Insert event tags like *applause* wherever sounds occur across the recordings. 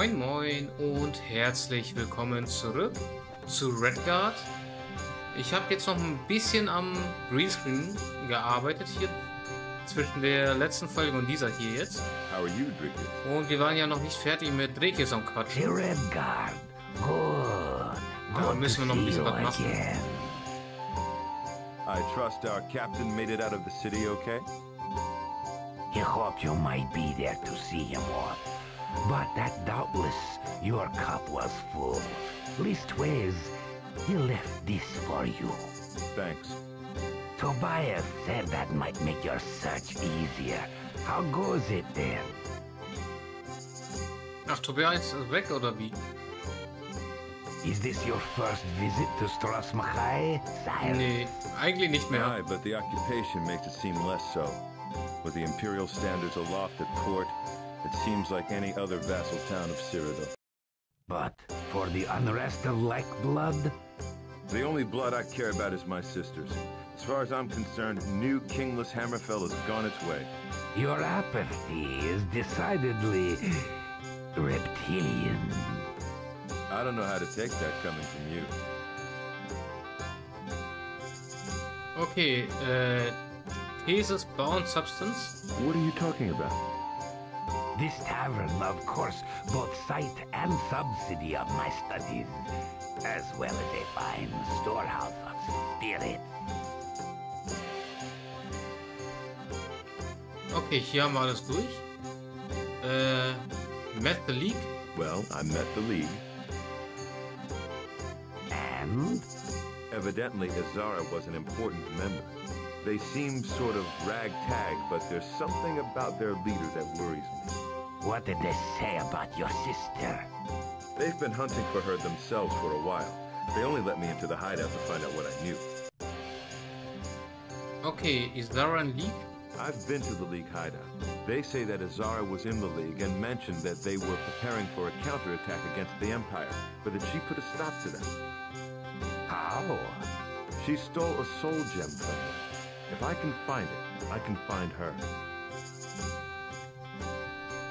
Moin Moin und herzlich willkommen zurück zu Redguard. Ich habe jetzt noch ein bisschen am Greenscreen gearbeitet hier zwischen der letzten Folge und dieser hier jetzt. How are you, Drakis? Und wir waren ja noch nicht fertig mit Drekis am Quatschen. Hey, Redguard. Good. Da Good müssen wir noch ein bisschen was machen. I trust our captain made it out of the city okay? He hoped you might be there to see him off. But that doubtless your cup was full. Leastways, he left this for you. Thanks. Tobias said that might make your search easier. How goes it then? Ach, Tobias ist weg oder wie? Is this your first visit to Stros M'kai, sire? Nee, eigentlich nicht mehr. Aye, but the occupation makes it seem less so. With the imperial standards aloft at court, it seems like any other vassal town of Cyrodiil. But for the unrest of Blackblood, The only blood I care about is my sister's. As far as I'm concerned, new kingless Hammerfell has gone its way. your apathy is decidedly reptilian. I don't know how to take that coming from you. Okay, uh, äh, Thesis Bound Substance. What are you talking about? This tavern, of course, both site and subsidy of my studies, as well as a fine storehouse of spirits. Okay, hier haben wir alles durch. Äh, uh, Met the League. Well, I met the League. And Evidently, Iszara was an important member. They seem sort of ragtag, but there's something about their leader that worries me. What did they say about your sister? They've been hunting for her themselves for a while. They only let me into the hideout to find out what I knew. Okay, Iszara in League? I've been to the League hideout. They say that Iszara was in the League and mentioned that they were preparing for a counterattack against the Empire, but that she put a stop to them. How? She stole a soul gem from me. If I can find it, I can find her.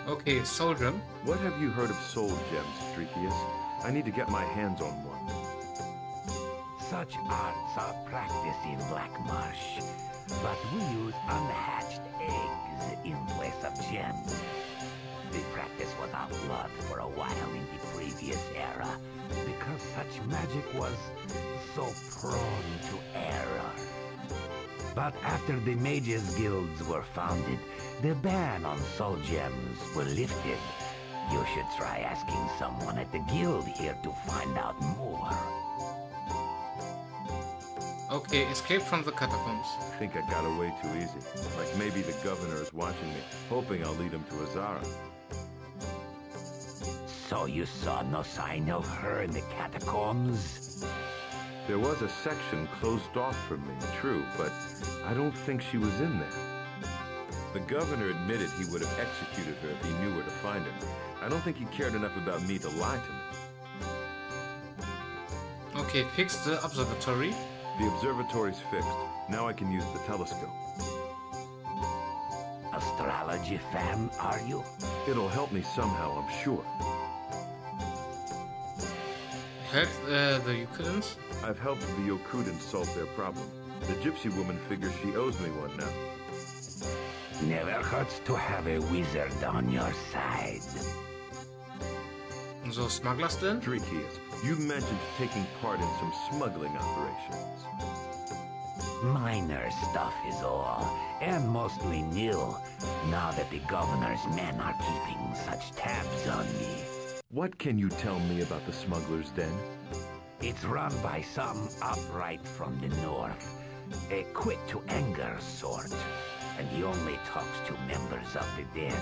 Okay, Soul Gem. What have you heard of soul gems, Dreekius? I need to get my hands on one. Such arts are practiced in Black Marsh, but we use unhatched eggs in place of gems. The practice was outlawed for a while in the previous era because such magic was so prone to error. But after the Mages Guilds were founded, the ban on soul gems were lifted. You should try asking someone at the guild here to find out more. Okay, Escape from the Catacombs. I think I got away too easy. Like maybe the governor is watching me, hoping I'll lead him to Iszara. So you saw no sign of her in the catacombs? There was a section closed off from me, true, but I don't think she was in there. The governor admitted he would have executed her if he knew where to find her. I don't think he cared enough about me to lie to me. Okay, fix the observatory. The observatory's fixed. Now I can use the telescope. Astrology fan, are you? It'll help me somehow, I'm sure. Help äh, uh, the Yokudans. I've helped the Yokudans solve their problem. The gypsy woman figures she owes me one now. Never hurts to have a wizard on your side. So, Smugglers denn? Dreekius, you mentioned taking part in some smuggling operations. Minor stuff is all, and mostly nil, now that the governor's men are keeping such tabs on me. What can you tell me about the smugglers den? It's run by some upright from the north, a quit to anger sort, and he only talks to members of the den.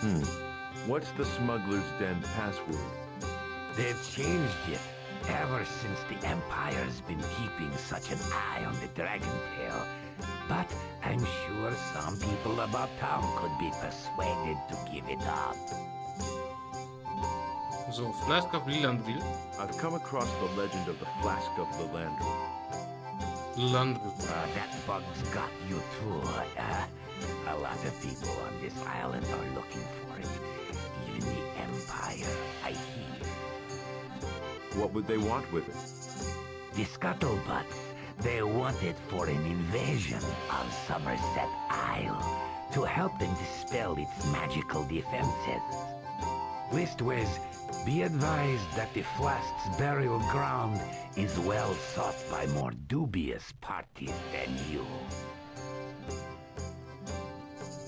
Hmm. What's the smugglers den password? They've changed it ever since the Empire's been keeping such an eye on the Dragon Tail. But I'm sure some people about town could be persuaded to give it up. So, Flask of Lillandril. I've come across the legend of the Flask of Lilandra. Lillandril. Uh, that bug's got you too. Uh, a lot of people on this island are looking for it. Even the Empire. I hear. What would they want with it? The scuttlebutts, they want it for an invasion of Summerset Isle to help them dispel its magical defenses. Leastways, be advised that the flask's burial ground is well sought by more dubious parties than you.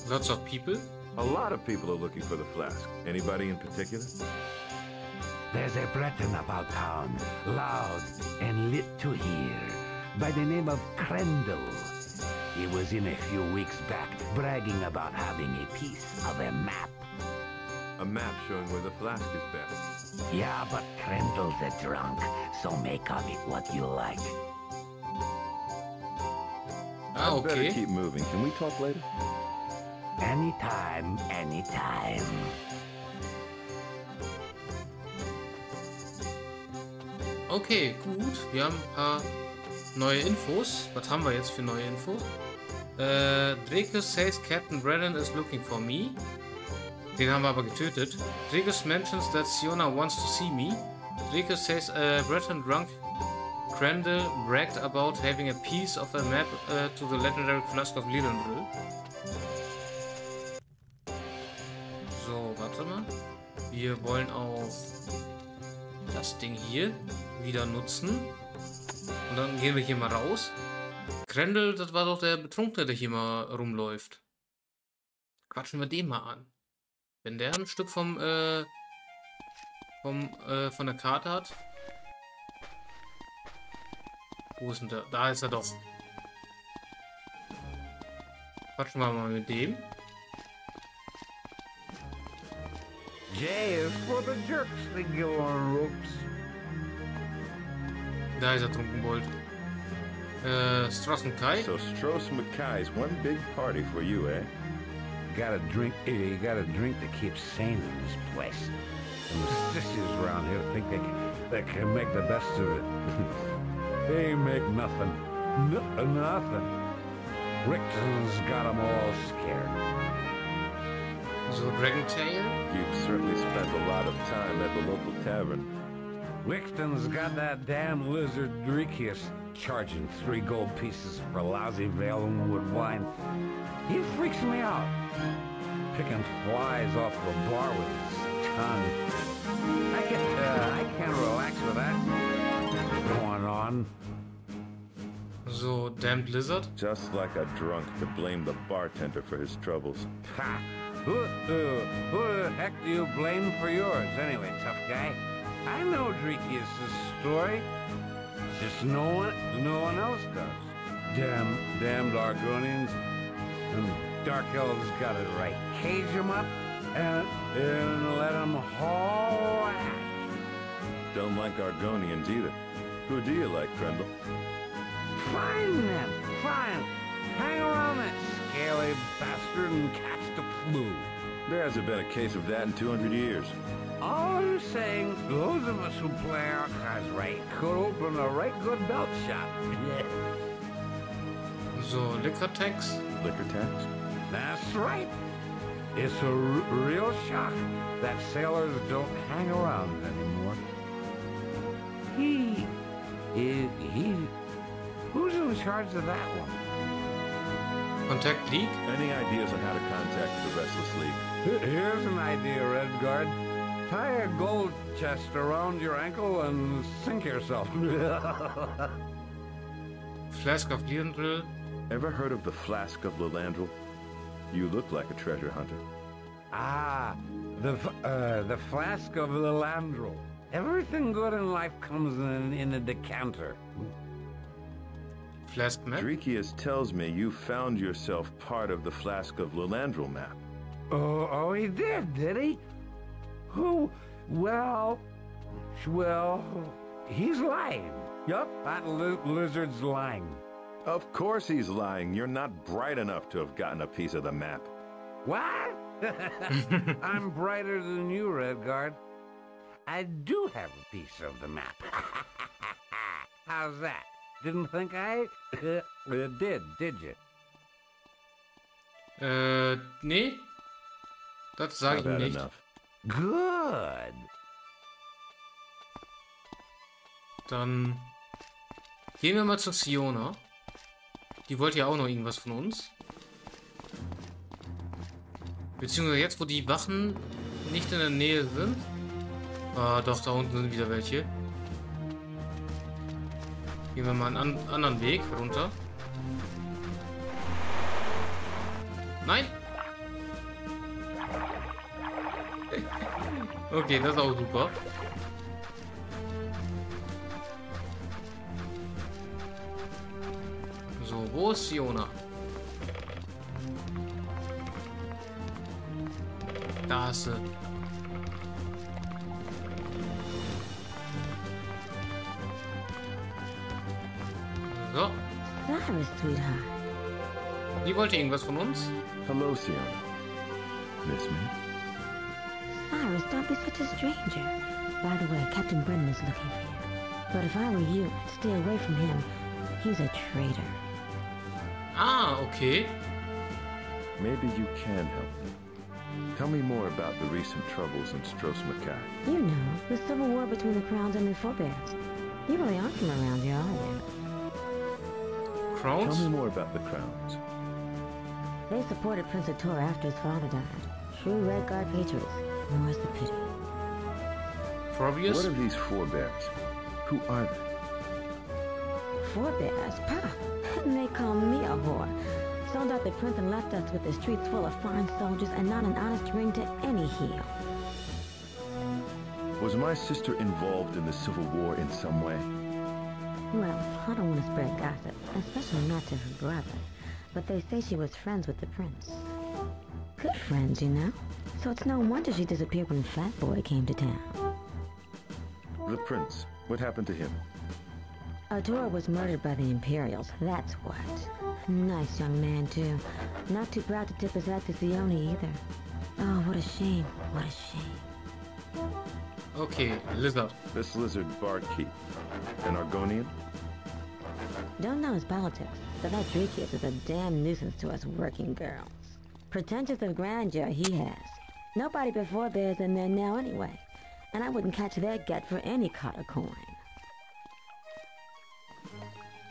Lots of people. A lot of people are looking for the flask. Anybody in particular? There's a Breton about town, loud and lit to hear, by the name of Krendel. He was in a few weeks back bragging about having a piece of a map. A map showing where the flask is buried. Yeah, but Krendel's a drunk, so make of it what you like. Ah, I'd better okay. keep moving. Can we talk later? Anytime, anytime. Okay, gut. Wir haben ein paar neue Infos. Was haben wir jetzt für neue Infos? Äh, Drakus says Captain Brennan is looking for me. Den haben wir aber getötet. Drakus mentions that Siona wants to see me. Drakus says uh, Breton drunk Crandall bragged about having a piece of a map uh, to the legendary Flask of Lilendrill. So, warte mal. Wir wollen auch das Ding hier wieder nutzen. Und dann gehen wir hier mal raus. Krendel, das war doch der Betrunkene, der hier mal rumläuft. Quatschen wir den mal an. Wenn der ein Stück vom, äh, vom, äh, von der Karte hat. Wo ist denn der? Da ist er doch. Quatschen wir mal mit dem. J is for the jerks that go on ropes. Da ist er, Trunkenbold. Äh, Strassen Kai. So Stross Mackay's one big party for you, eh? Gotta drink, you gotta drink to keep sane in this place. And the sissies around here think they can, they can make the best of it. *laughs* they make nothing. No, nothing. Richton's got 'em all scared. So, Dragon Tail. You've certainly spent a lot of time at the local tavern. Richton's got that damn lizard Dreekius charging three gold pieces for lousy Valenwood wine. He freaks me out. Picking flies off the bar with his tongue. I get, uh, I can't relax with that going on. So, Damned Lizard. Just like a drunk to blame the bartender for his troubles. Ha! Who, uh, who the heck do you blame for yours, anyway, tough guy? I know Dreekius' story. Just no one, no one else does. Damn, damned Argonians. And Dark Elves got it right. Cage them up and, and them haul ass. Don't like Argonians either. Who do you like, Krendel? Fine then, fine. Hang around that scaly bastard and catch the flu. There hasn't been a case of that in 200 years. All I'm saying, those of us who play our cards right could open a right good belt shop. Yeah. *laughs* So, Liquor Tax. Liquor tax? That's right. It's a r- real shock that sailors don't hang around anymore. He, he, he, who's in charge of that one? Contact League. Any ideas on how to contact the Restless League? Here's an idea, Redguard. Tie a gold chest around your ankle and sink yourself. *laughs* Flask of Lillandril. Ever heard of the Flask of Lillandril? You look like a treasure hunter. ah, the f- uh, the flask of the Everything good in life comes in, in a decanter. Flask Map. Dreekius tells me you found yourself part of the Flask of Lillandril map. Oh, oh, he did, did he? Who? Well, well, he's lying. Yup, that li- lizard's lying. Of course he's lying. You're not bright enough to have gotten a piece of the map. What? *laughs* I'm brighter than you, Redguard. I do have a piece of the map. *laughs* How's that? Didn't think I uh, did, did you? Äh, nee. Das sage ich Not ihm bad nicht. enough. Good. Dann gehen wir mal zu Siona. Die wollte ja auch noch irgendwas von uns. Beziehungsweise jetzt, wo die Wachen nicht in der Nähe sind. Ah, doch, da unten sind wieder welche. Gehen wir mal einen an anderen Weg runter. Nein! *laughs* Okay, das ist auch super. So, wo ist Siona? Da ist sie. So, Sorry, sweetheart. die wollte irgendwas von uns. Hello, Siona. Miss me? Cyrus, don't be such a stranger. By the way, Captain Brennan is looking for you. But if I were you, I'd stay away from him. He's a traitor. Ah, okay. Maybe you can help me. Tell me more about the recent troubles in Stros M'kai. You know, the civil war between the Crowns and the Forebears. You really aren't from around here, are you? Tell me more about the crowns. They supported Prince A'tor after his father died. True Red Guard patriots. More's the pity. Frobius? What are these forebears? Who are they? Forebears? Pah! And they call me a whore. Sold out the prince and left us with the streets full of fine soldiers and not an honest ring to any heel. Was my sister involved in the Civil War in some way? Well, I don't want to spread gossip, especially not to her brother. But they say she was friends with the prince. Good friends, you know. So it's no wonder she disappeared when Fat Boy came to town. The prince. What happened to him? Arturo was murdered by the Imperials, that's what. Nice young man, too. Not too proud to tip his hat to Siona either. Oh, what a shame, what a shame. Okay, Lizard. This lizard barkeep. An Argonian? Don't know his politics, but that Dreekius is a damn nuisance to us working girls. Pretentious of grandeur he has. Nobody before bears in there now anyway. And I wouldn't catch their gut for any Cotter coin.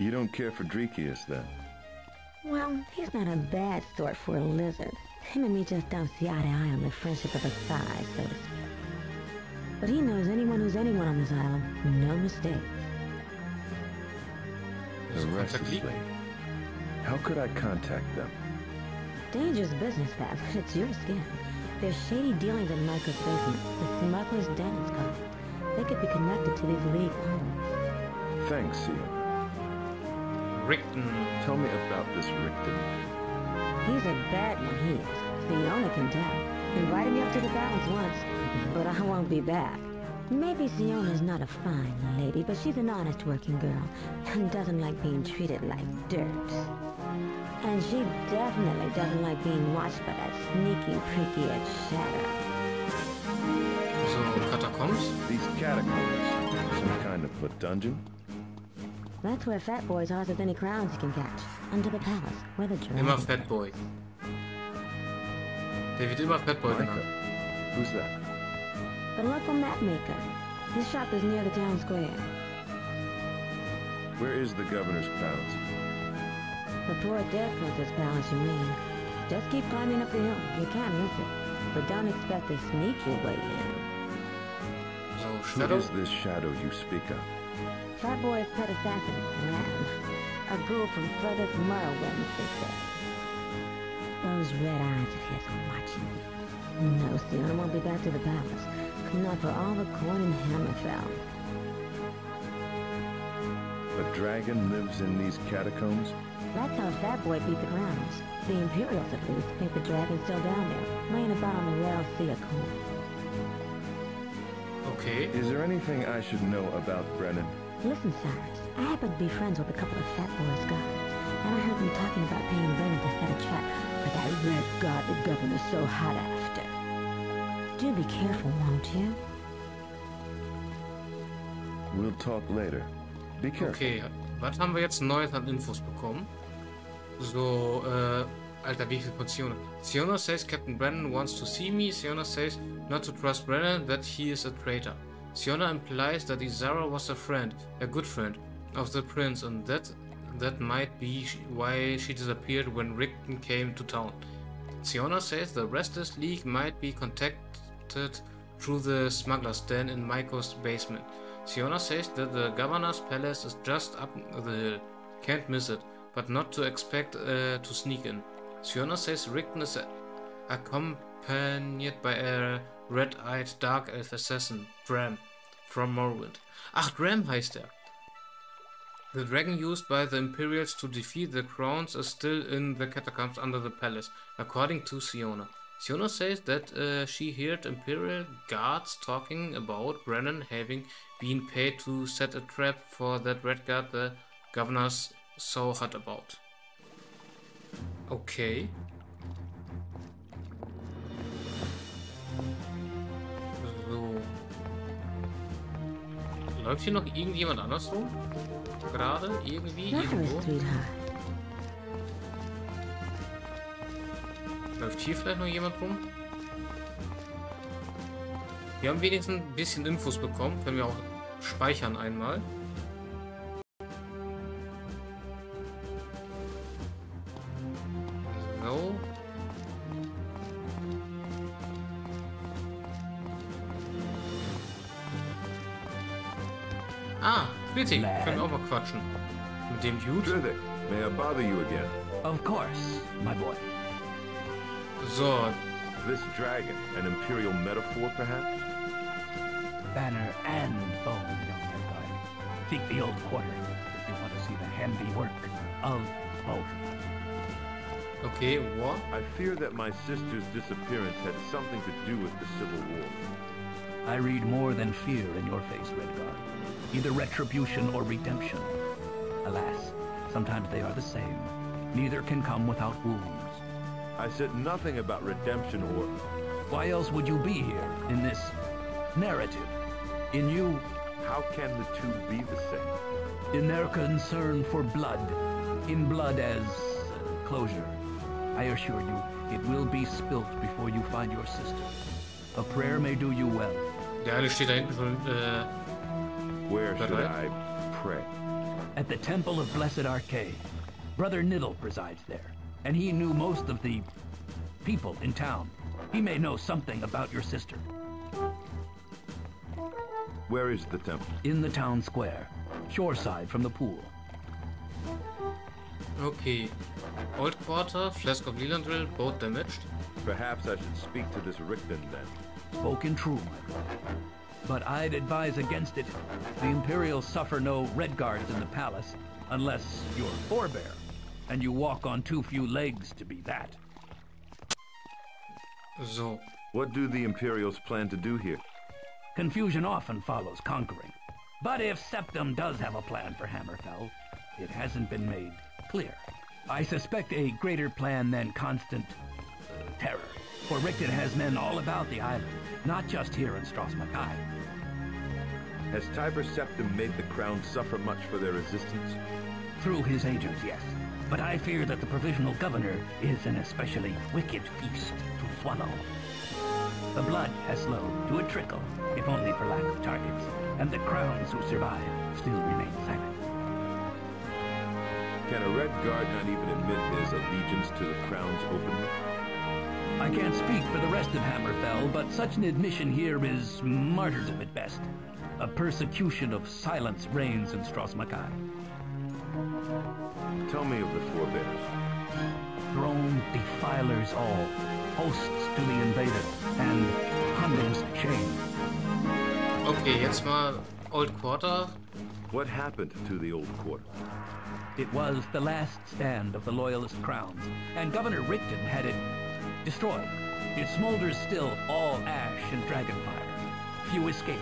You don't care for Dreekius, then? Well, he's not a bad sort for a lizard. Him and me just don't see eye to eye on the friendship of a size, so to speak. But he knows anyone who's anyone on this island. No mistake. The restless lady. How could I contact them? Dangerous business, Fab. *laughs* It's your skin. There's shady dealings in Maiko's basement. The smuggler's den is called. They could be connected to these league homes. Thanks, Sia. Richton. Mm. Tell me about this Richton. He's a bad one, he is. Siona can tell. Invited me up to the balance once, but I won't be back. Maybe Siona's not a fine lady, but she's an honest working girl and doesn't like being treated like dirt. And she definitely doesn't like being watched by that sneaky, pricky-eared shadow. So, Catacombs. These catacombs. Some kind of a dungeon? That's where Fat Boy's horses any crowns he can catch. Under the palace, where the Immer dragon... Fatboy. Der wird immer Fatboy Micah. genannt. Who's that? The local mapmaker. His shop is near the town square. Where is the governor's palace? The poor dead prince's palace, you mean. Just keep climbing up the hill. You can't miss it. But don't expect to sneak your way in. So, Who Shadow. is this shadow you speak of? Fat Boy's pet assassin, Dram. A ghoul from furthest Morrowind, they say. Those red eyes of his are watching me. No, Siona won't be back to the palace. Not for all the coin in Hammerfell. A dragon lives in these catacombs? That's how Fat Boy beat the grounds. The Imperials, at least, think the dragon's still down there, laying about on the rail sea of coin. Okay. Is there anything I should know about Brennan? Listen, Cyrus, I happen to be friends with a couple of Fat Boy's guards, and I heard them talking about paying Brennan to set a trap for that red guard the governor's so hot after. Do be careful, won't you? We'll talk later. Be careful. Okay, was haben wir jetzt Neues an Infos bekommen? So, äh, Alter, wie viele Portionen? Siona says Captain Brennan wants to see me. Siona says not to trust Brennan, that he is a traitor. Siona implies that Iszara was a friend, a good friend, of the prince, and that that might be why she disappeared when Richton came to town. Siona says the Restless League might be contacted through the smuggler's den in Maiko's basement. Siona says that the governor's palace is just up the hill, can't miss it, but not to expect uh, to sneak in. Siona says Richton is accompanied by a red-eyed dark elf assassin, Dram, from Morrowind. Ach, Dram heißt er. The dragon used by the Imperials to defeat the Crowns is still in the catacombs under the palace, according to Siona. Siona says that uh, she heard Imperial guards talking about Brennan having been paid to set a trap for that red guard the governors so hot about. Okay. Läuft hier noch irgendjemand anders rum? Gerade? Irgendwie? Irgendwo? Läuft hier vielleicht noch jemand rum? Wir haben wenigstens ein bisschen Infos bekommen. Können wir auch speichern einmal. Ah, Kritik. Können wir auch mal quatschen. Mit dem Dude. Trithik, may I bother you again? Of course, my boy. So, This dragon, an imperial metaphor, perhaps? Banner and bone, young Redguard. Seek the old quarter if you want to see the handiwork of both. okay, what? I fear that my sister's disappearance had something to do with the Civil War. I read more than fear in your face, Redguard. Either retribution or redemption. Alas, sometimes they are the same. Neither can come without wounds. I said nothing about redemption or... Why else would you be here in this narrative? In you, How can the two be the same? in their concern for blood, in blood as uh, closure. I assure you, it will be spilt before you find your sister. A prayer may do you well. Der eine steht da hinten schon. Äh, Where should Bereit? I pray? At the Temple of Blessed Arkay, Brother Niddle presides there, and he knew most of the people in town. He may know something about your sister. Where is the temple? In the town square, shoreside from the pool. okay. Old Quarter, Flask of Lillandril, both damaged. Perhaps I should speak to this Richton then. Spoken true, my brother. But I'd advise against it. The Imperials suffer no red guards in the palace, unless you're forebear, and you walk on too few legs to be that. So. What do the Imperials plan to do here? Confusion often follows conquering. But if Septim does have a plan for Hammerfell, it hasn't been made clear. I suspect a greater plan than constant terror. For Richton has men all about the island, not just here in Stros M'kai. Has Tiber Septim made the Crown suffer much for their resistance? Through his agents, yes. But I fear that the provisional governor is an especially wicked feast to swallow. The blood has slowed to a trickle, if only for lack of targets, and the crowns who survive still remain silent. Can a Red Guard not even admit his allegiance to the Crown's openly? I can't speak for the rest of Hammerfell, but such an admission here is martyrdom at best. A persecution of silence reigns in Stros M'kai. Tell me of the forebears. Throne defilers all, hosts to the invader, and hundreds chained. Okay, jetzt mal Old Quarter. What happened to the Old Quarter? It was the last stand of the Loyalist crowns, and Governor Richton had it destroyed. It smolders still, all ash and dragonfire. Few escape.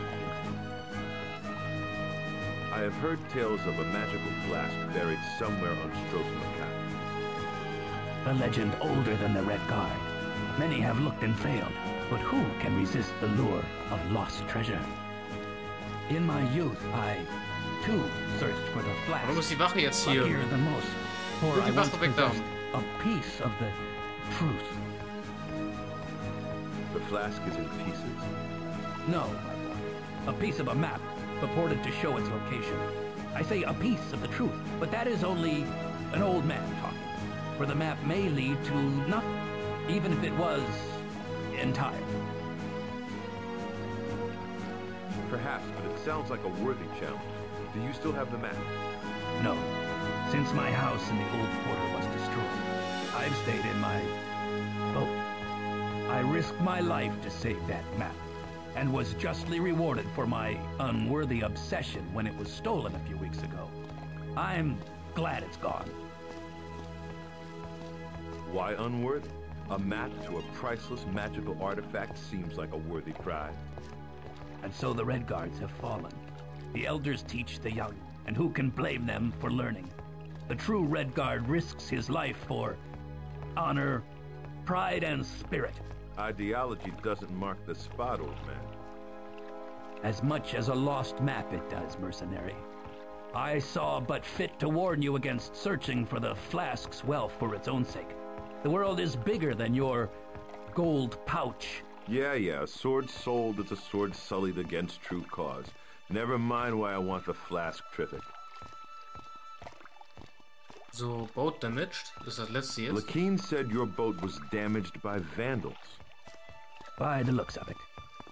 I have heard tales of a magical flask buried somewhere on Stros M'kai. A legend older than the Red Guard. Many have looked and failed, but who can resist the lure of lost treasure? In my youth, I, too, searched for the flask. Warum ist die Wache jetzt but hier? here the most, for Put I die once Wache possessed a piece of the truth. The flask is in pieces. No, my boy. A piece of a map purported to show its location. I say a piece of the truth, but that is only an old man talking. For the map may lead to nothing, even if it was entire. Perhaps, but it sounds like a worthy challenge. Do you still have the map? No. Since my house in the old quarter was destroyed, I've stayed in my. I risked my life to save that map, and was justly rewarded for my unworthy obsession when it was stolen a few weeks ago. I'm glad it's gone. Why unworthy? A map to a priceless magical artifact seems like a worthy prize. And so the Red Guards have fallen. The elders teach the young, and who can blame them for learning? The true Red Guard risks his life for honor, pride, and spirit. Ideology doesn't mark the spot, old man. As much as a lost map it does, mercenary. I saw but fit to warn you against searching for the flask's wealth for its own sake. The world is bigger than your gold pouch. Yeah, yeah, a sword sold is a sword sullied against true cause. Never mind why I want the flask Trithik. So, Boat Damaged ist das letzte jetzt. Lakeen said your boat was damaged by vandals. By the looks of it.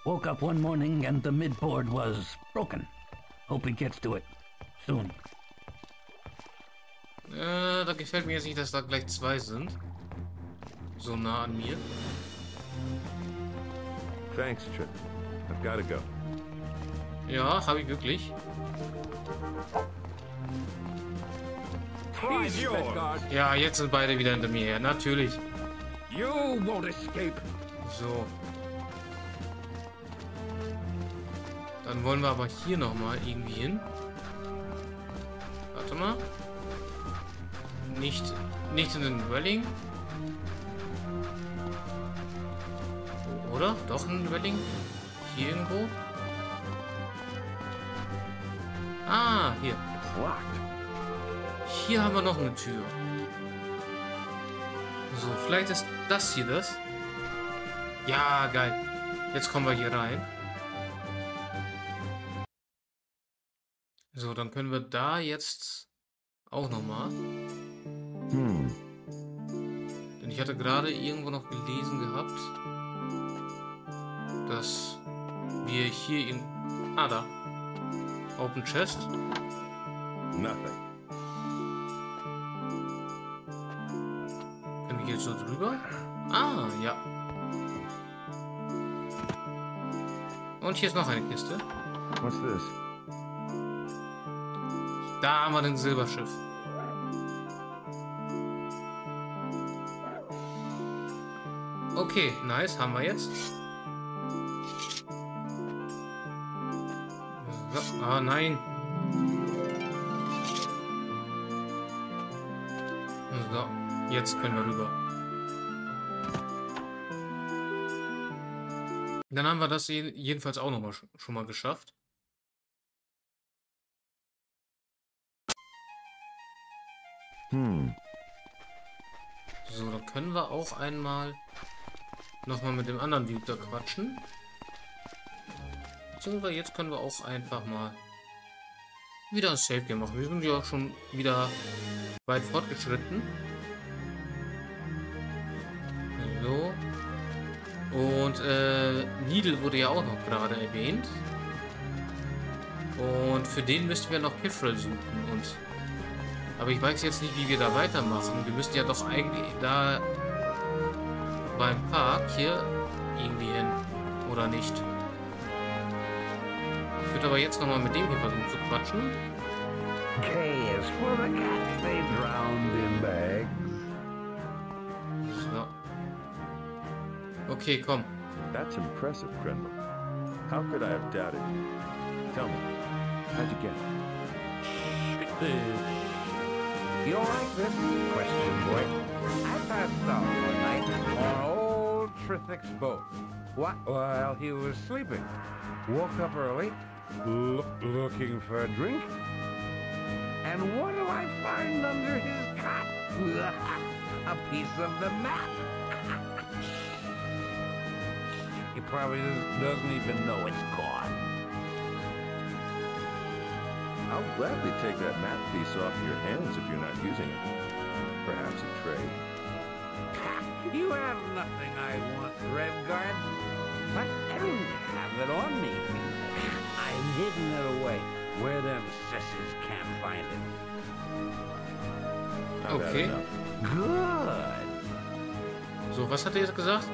Woke up one morning and the midboard was broken. Hope he gets to it soon. Äh, da gefällt mir jetzt nicht, dass da gleich zwei sind. So nah an mir. Thanks, Trip. I've gotta go. Ja, habe ich wirklich. He's yours. Ja, jetzt sind beide wieder hinter mir her. Natürlich. You won't escape. So. Dann wollen wir aber hier nochmal irgendwie hin. Warte mal. Nicht, nicht in den Dwelling. Oder? Doch in den Dwelling? Hier irgendwo? Ah, hier. Hier haben wir noch eine Tür. So, vielleicht ist das hier das. Ja, geil. Jetzt kommen wir hier rein. Dann können wir da jetzt auch nochmal. Hmm. Denn ich hatte gerade irgendwo noch gelesen gehabt, dass wir hier in... Ah, da. Open Chest. Nothing. Können wir hier so drüber? Ah, ja. Und hier ist noch eine Kiste. What's this? Da haben wir den Silberschiff. Okay, nice, haben wir jetzt. So, ah, nein. So, jetzt können wir rüber. Dann haben wir das je- jedenfalls auch noch mal sch- schon mal geschafft. Hmm. So, dann können wir auch einmal nochmal mit dem anderen da quatschen. Beziehungsweise jetzt können wir auch einfach mal wieder ein Save Game machen. Wir sind ja auch schon wieder weit fortgeschritten. So. Und äh, Needle wurde ja auch noch gerade erwähnt. Und für den müssten wir noch Pifrel suchen. Und aber ich weiß jetzt nicht, wie wir da weitermachen. Wir müssten ja doch eigentlich da beim Park hier irgendwie hin. Oder nicht? Ich würde aber jetzt nochmal mit dem hier versuchen zu quatschen. K is for the cats they drowned in bags. So. Okay, komm. That's impressive, Grendel. How could I have doubted you? Tell me, how'd you get it? You like this question, boy? I passed out one night on old Trithik's boat. What? While he was sleeping. Woke up early, loo- looking for a drink. And what do I find under his cot? *laughs* a piece of the map. *laughs* he probably does- doesn't even know it's gone. I'll gladly take that map piece off your hands if you're not using it. Perhaps a trade. *laughs* You have nothing I want, Redguard. But I don't have it on me. *laughs* I've hidden it away where them sissies can't find it. Okay. Good. So, was hat er jetzt gesagt?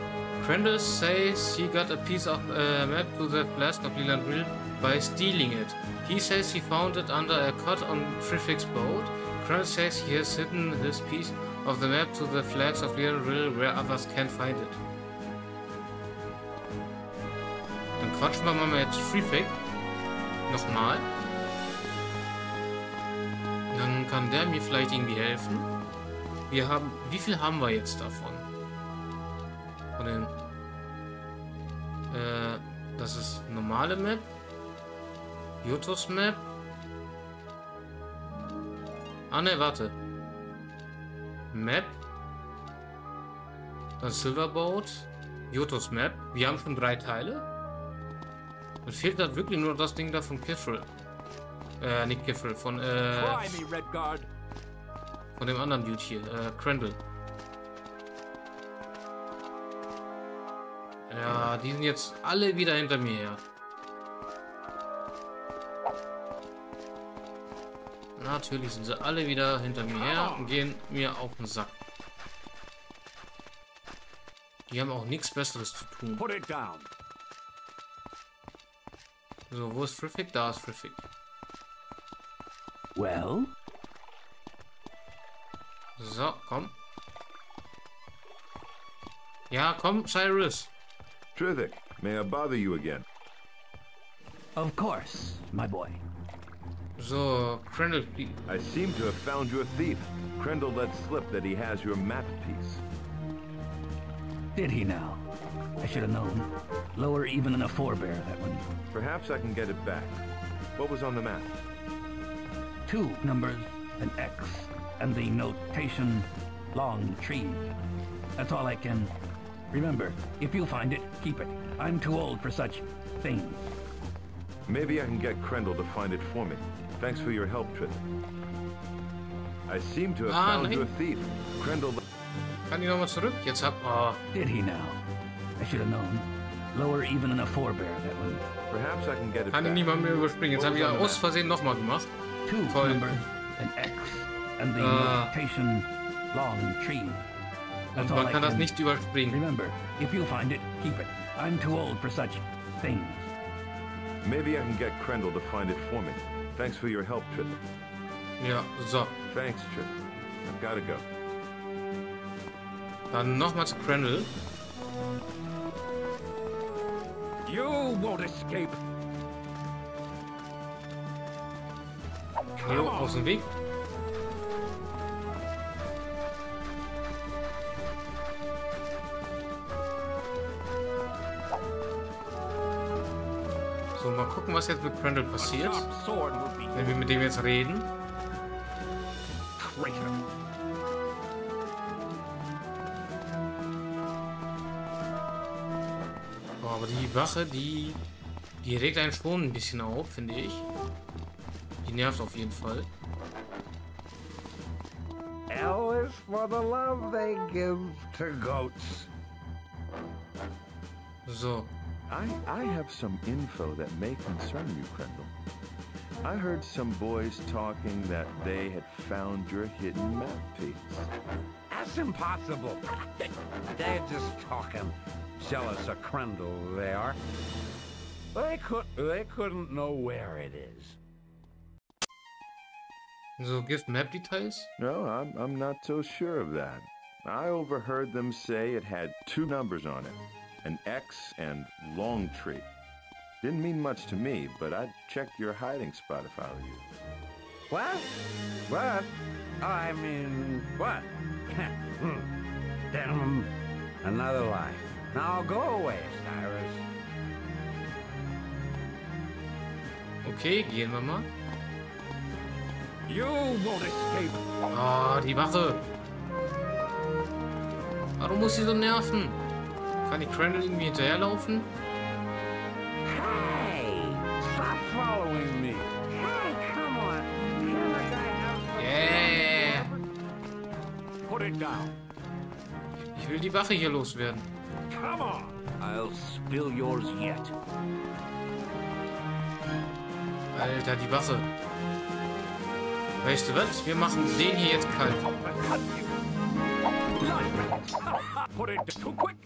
Krendel says he got a piece of uh, map to the blast of Lillandril by stealing it. He says he found it under a cot on Triffic's boat. Crandall says he has hidden his piece of the map to the flags of Leland Rill where others can't find it. Dann quatschen wir mal mit Triffic. Nochmal. Dann kann der mir vielleicht irgendwie helfen. Wir haben. Wie viel haben wir jetzt davon? Von den. Äh, das ist normale Map. Jotos Map. Ah ne, warte. Map. Dann Silverboat. Jotos Map. Wir haben schon drei Teile. Dann fehlt da wirklich nur das Ding da von Kifrel. Äh, nicht Kifrel, von, äh, von dem anderen Dude hier, äh, Crandall. Ja, die sind jetzt alle wieder hinter mir her. Natürlich sind sie alle wieder hinter mir her und gehen mir auf den Sack. Die haben auch nichts Besseres zu tun. Put it down. So, wo ist Friffic? Da ist Friffic. Well? So, komm. Ja, komm, Cyrus. Trivik, may I bother you again? Of course, my boy. So, Krendel, die- I seem to have found your thief. Krendel let slip that he has your map piece. Did he now? I should have known. Lower even than a forebear, that one. Perhaps I can get it back. What was on the map? Two numbers, an X, and the notation long tree. That's all I can. Remember, if you find it, keep it. I'm too old for such things. Maybe I can get Krendel to find it for me. Thanks for your help, Trithik. I seem to have Ah, found nein. your thief. Krendel. kann die nochmal zurück? Jetzt hab. Oh, Did he now? I should have known. Lower even than a forebear, that one. Perhaps I can get it kann ich back. niemand mehr überspringen. Jetzt What habe ich was ja on the aus map? Versehen nochmal gemacht. Two Voll. numbers, an X, and the Ah. notation long tree. Und That's all man I kann das can. nicht überspringen. Remember, if you find it, keep it. I'm too old for such things. Maybe I can get Krendel to find it for me. Thanks for your help, Trithik. Ja, so. Thanks, Trithik. I've got to go. Dann nochmal zu Krendel. You won't escape. Jo, aus dem Weg. Mal gucken, was jetzt mit Crandall passiert. Wenn wir mit dem jetzt reden. Boah, aber die Wache, die, die regt einen schon ein bisschen auf, finde ich. Die nervt auf jeden Fall. L is for the love they give to goats. So, I, I have some info that may concern you, Krendel. I heard some boys talking that they had found your hidden map piece. That's impossible. *laughs* They're just talking. Jealous of Krendel, they are. They could they couldn't know where it is. so give Map Details. No, I'm, I'm not so sure of that. I overheard them say it had two numbers on it an X and Long Tree. Didn't mean much to me, but I'd check your hiding spot if I were you. What? What? I mean, what? *laughs* Hmm. Damn, another lie. Now go away, Cyrus. Okay, gehen wir mal. You won't escape. Ah, die Wache. Warum muss sie so nerven? Kann die Crandall irgendwie hinterherlaufen? Hey, stop following me. Hey, come on. Yeah. Put it down. Ich will die Wache hier loswerden. Come on. I'll spill yours yet. Alter, die Wache. Weißt du was? Wir machen den hier jetzt kalt. Put it too quick.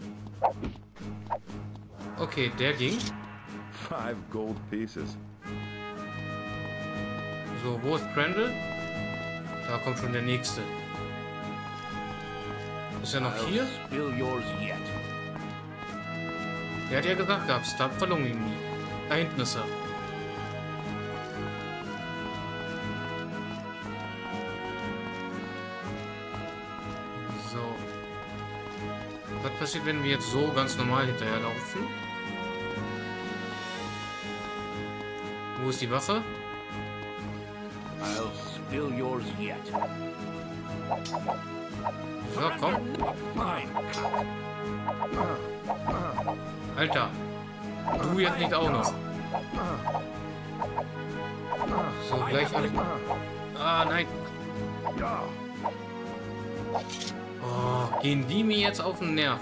Okay, der ging. Five gold pieces. So, wo ist Crandall? Da kommt schon der nächste. Ist er noch I'll hier? spill yours yet. Der hat ja gesagt gehabt, Stab verloren ihn nie. Da hinten ist er. So. Was passiert, wenn wir jetzt so ganz normal hinterherlaufen? Wo ist die Wache? I'll spill yours yet. So, komm. Alter. Du jetzt nicht auch noch. So, gleich alle. Ah, nein. Oh, gehen die mir jetzt auf den Nerv?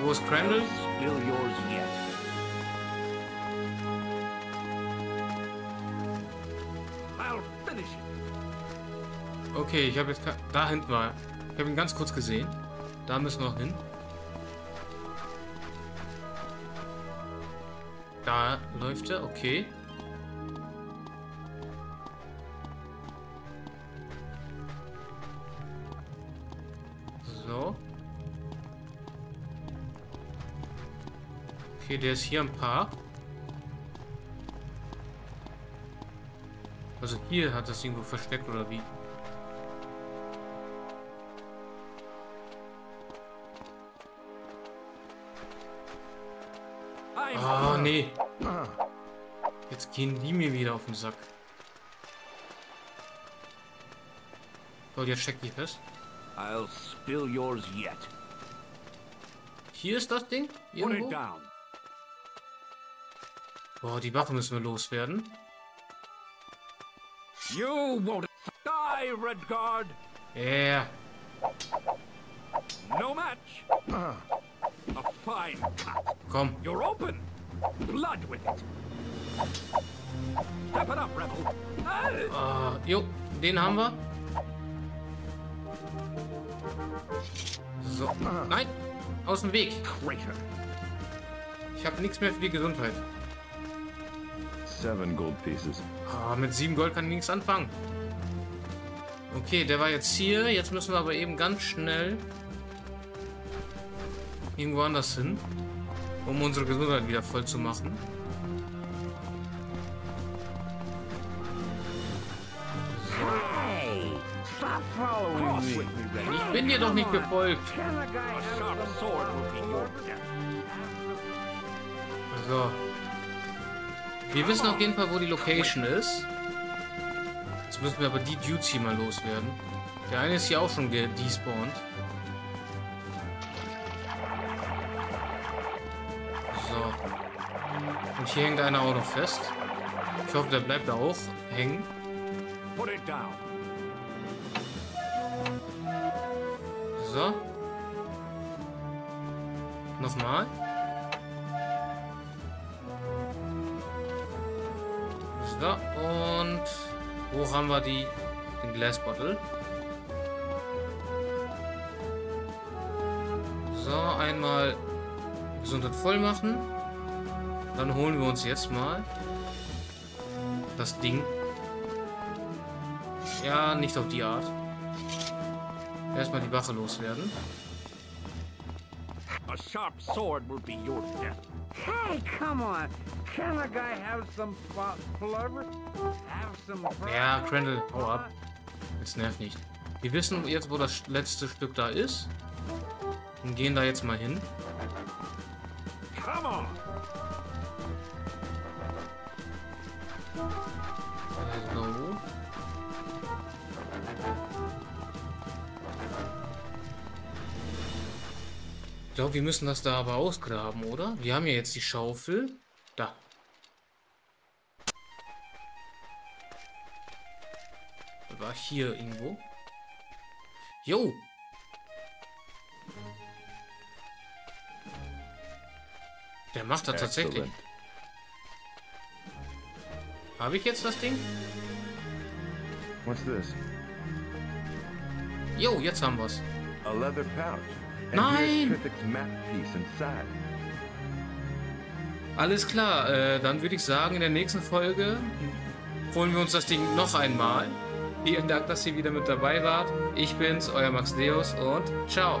Wo ist Crandall? Okay, ich habe jetzt... Da hinten war. Ich habe ihn ganz kurz gesehen. Da müssen wir noch hin. Da läuft er, okay. So. Okay, der ist hier im Park. Also hier hat das irgendwo versteckt oder wie? Gehen die mir wieder auf den Sack. So, jetzt check die fest. I'll spill yours yet. Hier ist das Ding? Irgendwo? Boah, die Wache müssen wir loswerden. You won't die, Red Guard. Yeah. No match. A fine cut. Komm. You're open. Blood with it. Ah, jo, den haben wir. So. Nein, aus dem Weg. Ich habe nichts mehr für die Gesundheit. Seven gold pieces. Ah, mit sieben Gold kann ich nichts anfangen. Okay, der war jetzt hier. Jetzt müssen wir aber eben ganz schnell irgendwo anders hin, um unsere Gesundheit wieder voll zu machen. Ich bin dir doch nicht gefolgt. So. Wir wissen auf jeden Fall, wo die Location ist. Jetzt müssen wir aber die Dudes hier mal loswerden. Der eine ist hier auch schon gedespawned. So. Und hier hängt einer auch noch fest. Ich hoffe, der bleibt da auch hängen. Put it down. So. Nochmal. So, und wo haben wir die den Glass Bottle? So, einmal Gesundheit voll machen. Dann holen wir uns jetzt mal das Ding. Ja, nicht auf die Art. Erstmal die Wache loswerden. A sharp sword will be your death. Hey, come on. Can a guy have some flubber? Have some Ja? Crandall, hau ab. Jetzt nervt nicht. Wir wissen jetzt, wo das letzte Stück da ist. Und gehen da jetzt mal hin. Glaube, wir müssen das da aber ausgraben, oder? Wir haben ja jetzt die Schaufel. Da. War hier irgendwo? Jo! Der macht das tatsächlich. Habe ich jetzt das Ding? What's this? Jo, jetzt haben wir's. A leather pouch. Nein! Alles klar, äh, dann würde ich sagen, in der nächsten Folge holen wir uns das Ding noch einmal. Vielen Dank, dass ihr wieder mit dabei wart. Ich bin's, euer Max Deus und ciao.